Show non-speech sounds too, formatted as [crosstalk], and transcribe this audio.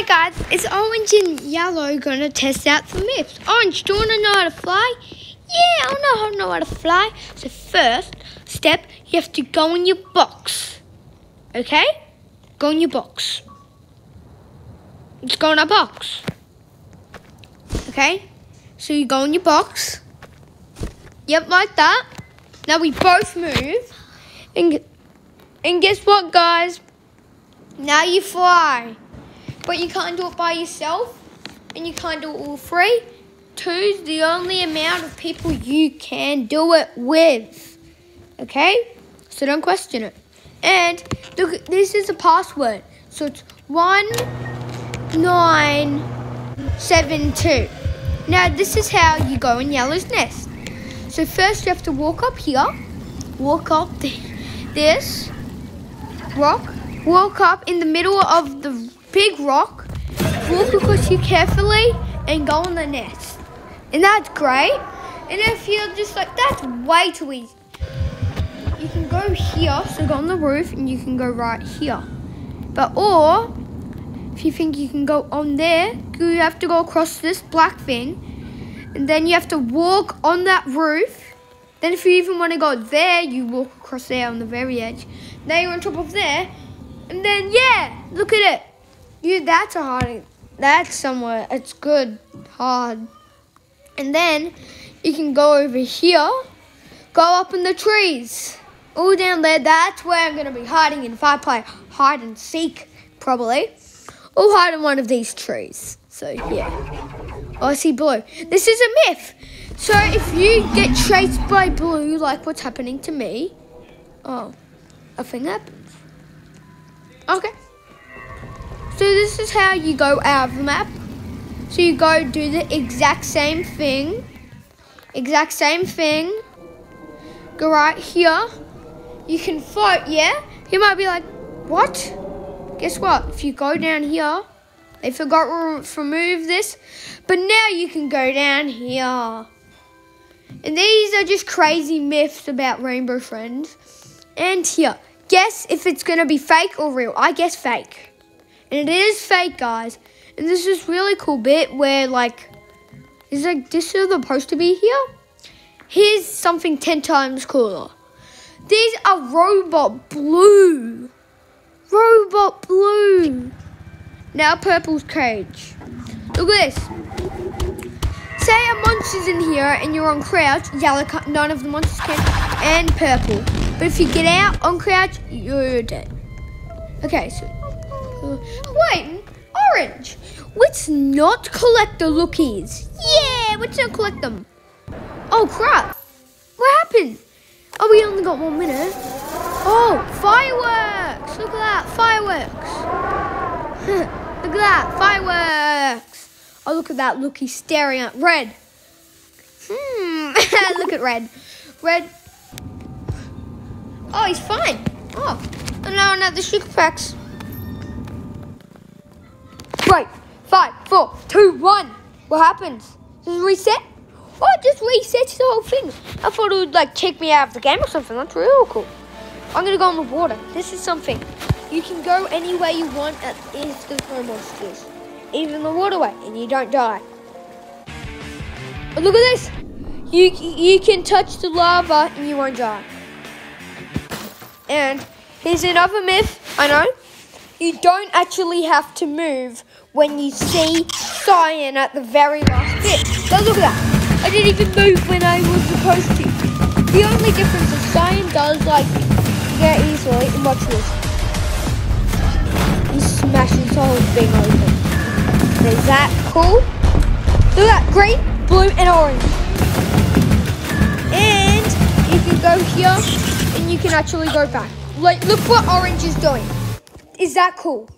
Hi guys, it's Orange and Yellow gonna test out some myths. Orange, do you wanna know how to fly? Yeah, I to know how to fly. So first step, you have to go in your box. Okay? Go in your box. Let's go in our box. Okay? So you go in your box. Yep, like that. Now we both move. And, and guess what, guys? Now you fly. But you can't do it by yourself. And you can't do it all three. Two's the only amount of people you can do it with. Okay? So don't question it. And look, this is a password. So it's 1972. Now, this is how you go in Yellow's Nest. So first you have to walk up here, walk up the, this rock, walk up in the middle of the big rock, walk across here carefully, and go on the nest. And that's great. And if you're just like, that's way too easy. You can go here, so go on the roof, and you can go right here. But, or, if you think you can go on there, you have to go across this black thing, and then you have to walk on that roof. Then if you even want to go there, you walk across there on the very edge. Now you're on top of there. And then, yeah, look at it. You, that's a hard, that's somewhere, it's good, hard. And then you can go over here, go up in the trees. All down there, that's where I'm to be hiding if I play hide and seek, probably. Or hide in one of these trees. So, yeah. Oh, I see blue. This is a myth. So if you get chased by blue, like what's happening to me, oh, a thing happens. Okay. So this is how you go out of the map. So you go do the exact same thing. Exact same thing. Go right here. You can float, yeah? You might be like, what? Guess what? If you go down here, they forgot to remove this, but now you can go down here. And these are just crazy myths about Rainbow Friends. And here, guess if it's going to be fake or real. I guess fake. And it is fake, guys. And this is really cool bit where, like, is like this is supposed to be here? Here's something 10 times cooler. These are robot blue. Robot blue. Now purple's cage. Look at this. Say a monster's in here and you're on crouch, yellow, none of the monsters can, and purple. But if you get out on crouch, you're dead. Okay, so, uh, wait, orange. Let's not collect the lookies. Yeah, let's not collect them. Oh crap, what happened? Oh, we only got one minute. Oh, fireworks, look at that, fireworks. [laughs] Look at that, fireworks. Oh, look at that, look, he's staring at red. Hmm, [laughs] look at red. Red. Oh, he's fine. Oh, and now another sugar packs. Right, five, four, two, one. What happens? Does it reset? Oh, it just resets the whole thing. I thought it would like kick me out of the game or something. That's real cool. I'm gonna go in the water. This is something you can go anywhere you want at Instant Pro Monsters, even the waterway, and you don't die. But look at this! You, you can touch the lava and you won't die. And here's another myth, I know. You don't actually have to move when you see cyan at the very last bit. But look at that. I didn't even move when I was supposed to. The only difference is cyan does like get easily. And watch this smash this whole thing open. Is that cool? Look at that, green, blue, and orange. And if you go here, and you can actually go back. Like, look what orange is doing. Is that cool?